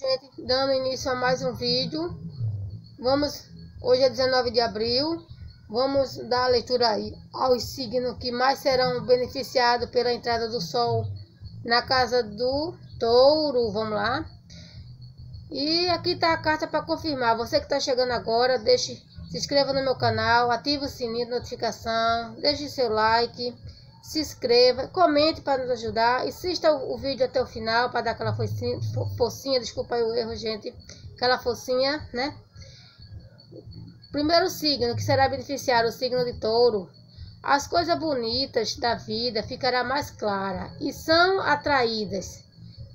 gente, dando início a mais um vídeo. Vamos, hoje é 19 de abril, vamos dar a leitura aí aos signos que mais serão beneficiados pela entrada do sol na casa do touro, vamos lá. E aqui está a carta para confirmar, você que está chegando agora, deixe, se inscreva no meu canal, ative o sininho de notificação, deixe seu like se inscreva, comente para nos ajudar, assista o, vídeo até o final para dar aquela focinha, focinha, desculpa o erro, gente, aquela focinha, né? Primeiro signo que será beneficiado, o signo de touro. As coisas bonitas da vida ficará mais clara e são atraídas.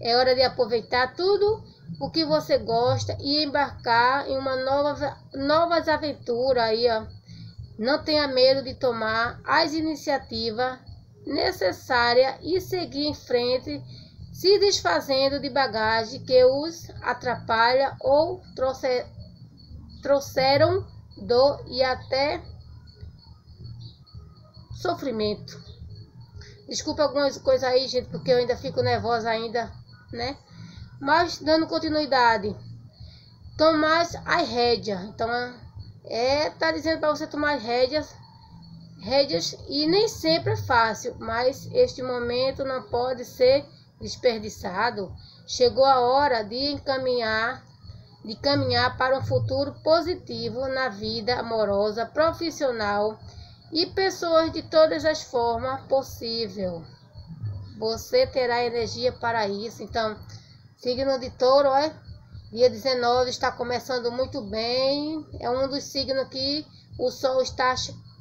É hora de aproveitar tudo o que você gosta e embarcar em uma nova novas aventuras aí, ó. Não tenha medo de tomar as iniciativas necessária e seguir em frente, se desfazendo de bagagem que os atrapalha ou trouxe, trouxeram dor e até sofrimento. Desculpa algumas coisas aí, gente, porque eu ainda fico nervosa ainda, né? Mas dando continuidade, tomar as rédeas. Então, é, tá dizendo para você tomar as rédeas rédeas e nem sempre é fácil, mas este momento não pode ser desperdiçado. Chegou a hora de encaminhar, de caminhar para um futuro positivo na vida amorosa, profissional e pessoas de todas as formas possível. Você terá energia para isso. Então, signo de touro, é? Dia 19 está começando muito bem. É um dos signos que o sol está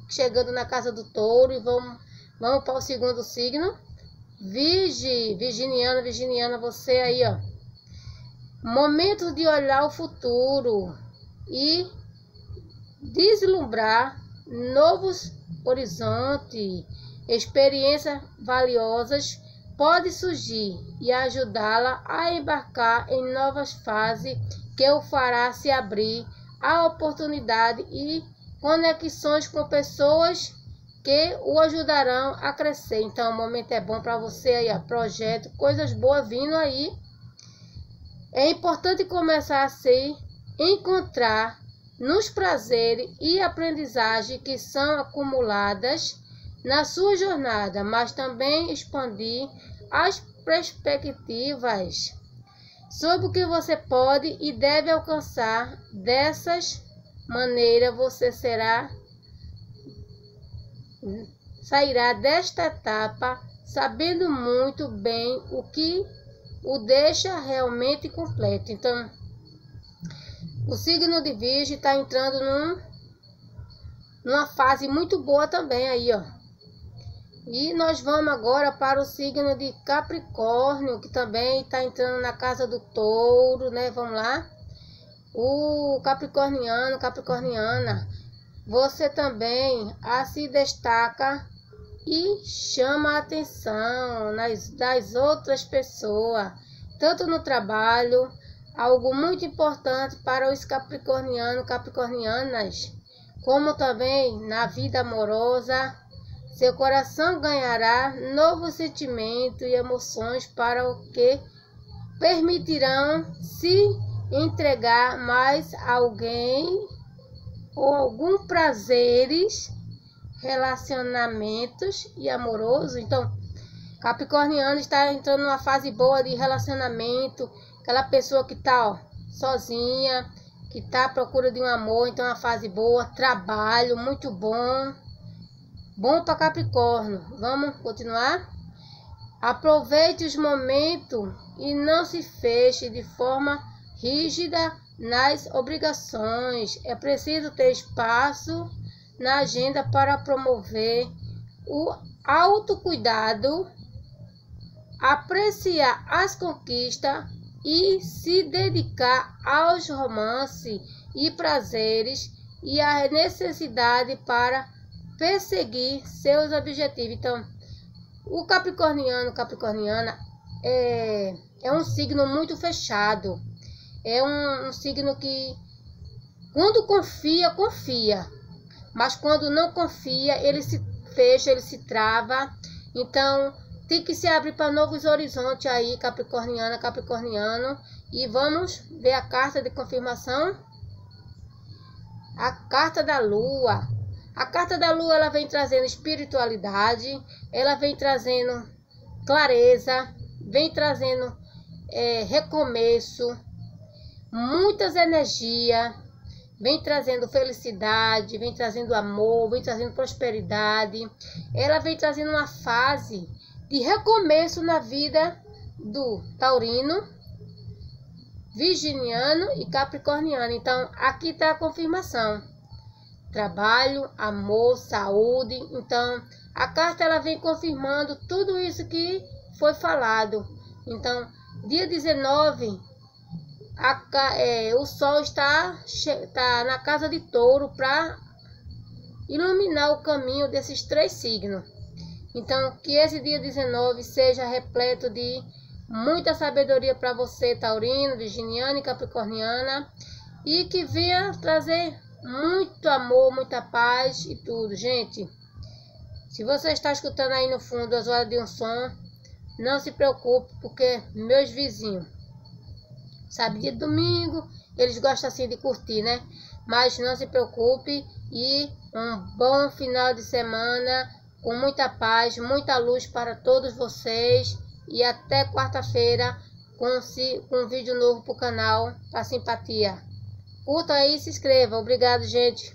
chegando na casa do touro e vamos, vamos para o segundo signo. Virgem, virginiana, virginiana, você aí, ó. Momento de olhar o futuro e deslumbrar novos horizontes, experiências valiosas pode surgir e ajudá-la a embarcar em novas fases que o fará se abrir a oportunidade e conexões com pessoas que o ajudarão a crescer. Então, o momento é bom para você aí, ó, projeto, coisas boas vindo aí. É importante começar a se encontrar nos prazeres e aprendizagem que são acumuladas na sua jornada, mas também expandir as perspectivas sobre o que você pode e deve alcançar dessas maneira você será sairá desta etapa sabendo muito bem o que o deixa realmente completo. Então, o signo de Virgem está entrando num, numa fase muito boa também aí, ó. E nós vamos agora para o signo de Capricórnio, que também está entrando na casa do touro, né? Vamos lá. O capricorniano, capricorniana, você também a se destaca e chama a atenção nas, das outras pessoas, tanto no trabalho, algo muito importante para os capricornianos, capricornianas, como também na vida amorosa. Seu coração ganhará novos sentimentos e emoções para o que permitirão se entregar mais alguém ou algum prazeres, relacionamentos e amoroso. Então, Capricorniano está entrando numa fase boa de relacionamento, aquela pessoa que está ó, sozinha, que está à procura de um amor, então é uma fase boa, trabalho muito bom. Bom para Capricórnio. Vamos continuar? Aproveite os momentos e não se feche de forma rígida nas obrigações. É preciso ter espaço na agenda para promover o autocuidado, apreciar as conquistas e se dedicar aos romances e prazeres e à necessidade para perseguir seus objetivos. Então, o capricorniano, capricorniana é, é um signo muito fechado é um, um signo que, quando confia, confia. Mas quando não confia, ele se fecha, ele se trava. Então, tem que se abrir para novos horizontes aí, capricorniana, capricorniano. E vamos ver a carta de confirmação. A carta da lua. A carta da lua ela vem trazendo espiritualidade, ela vem trazendo clareza, vem trazendo é, recomeço, muitas energias, vem trazendo felicidade, vem trazendo amor, vem trazendo prosperidade. Ela vem trazendo uma fase de recomeço na vida do taurino, virginiano e capricorniano. Então, aqui está a confirmação. Trabalho, amor, saúde. Então, a carta ela vem confirmando tudo isso que foi falado. Então, dia 19, a, é, o sol está, está na casa de touro para iluminar o caminho desses três signos. Então, que esse dia 19 seja repleto de muita sabedoria para você, taurino, virginiana e capricorniana, e que venha trazer muito amor, muita paz e tudo, gente. Se você está escutando aí no fundo as horas de um som, não se preocupe, porque meus vizinhos, sabe, de domingo, eles gostam assim de curtir, né? Mas não se preocupe e um bom final de semana com muita paz, muita luz para todos vocês e até quarta-feira com, com um vídeo novo para o canal, para simpatia. Curta aí e se inscreva. Obrigado, gente.